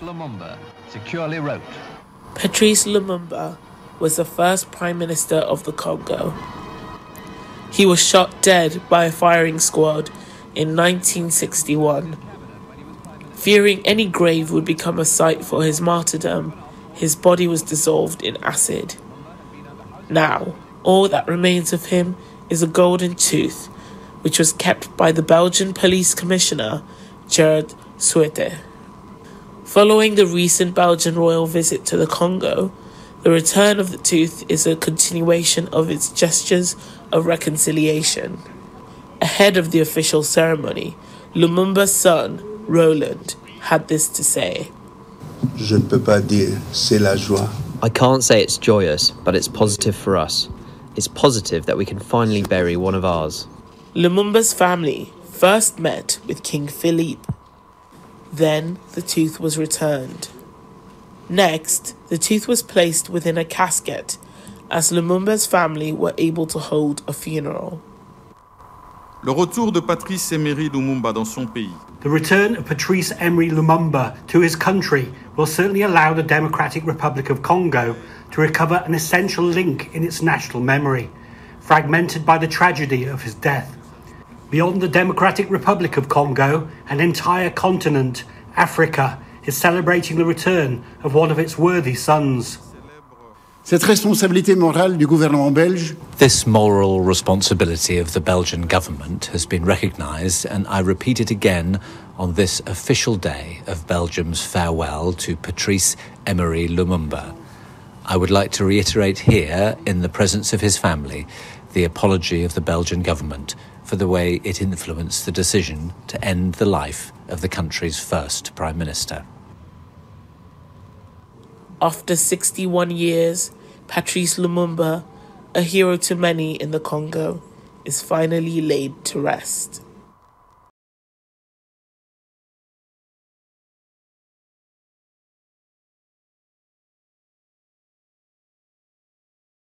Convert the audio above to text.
Lumumba securely wrote Patrice Lumumba was the first Prime Minister of the Congo. He was shot dead by a firing squad in 1961. Fearing any grave would become a site for his martyrdom, his body was dissolved in acid. Now, all that remains of him is a golden tooth, which was kept by the Belgian police commissioner, Gerard Soete. Following the recent Belgian royal visit to the Congo, the return of the tooth is a continuation of its gestures of reconciliation. Ahead of the official ceremony, Lumumba's son, Roland, had this to say. Je ne peux pas dire c'est la joie. I can't say it's joyous, but it's positive for us. It's positive that we can finally bury one of ours. Lumumba's family first met with King Philippe. Then the tooth was returned. Next, the tooth was placed within a casket as Lumumba's family were able to hold a funeral. Le retour de Patrice Emery Lumumba dans son pays. The return of Patrice Emery Lumumba to his country will certainly allow the Democratic Republic of Congo to recover an essential link in its national memory, fragmented by the tragedy of his death. Beyond the Democratic Republic of Congo, an entire continent, Africa, is celebrating the return of one of its worthy sons. Cette responsabilité morale du gouvernement belge This moral responsibility of the Belgian government has been recognised, and I repeat it again on this official day of Belgium's farewell to Patrice Emery Lumumba. I would like to reiterate here, in the presence of his family, the apology of the Belgian government for the way it influenced the decision to end the life of the country's first Prime Minister. After 61 years, Patrice Lumumba, a hero to many in the Congo, is finally laid to rest.